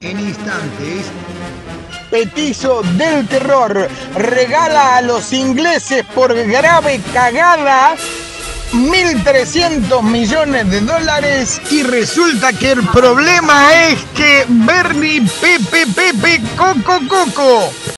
En instantes, Petizo del terror regala a los ingleses por grave cagada 1.300 millones de dólares y resulta que el problema es que Bernie Pepe Pepe Coco Coco.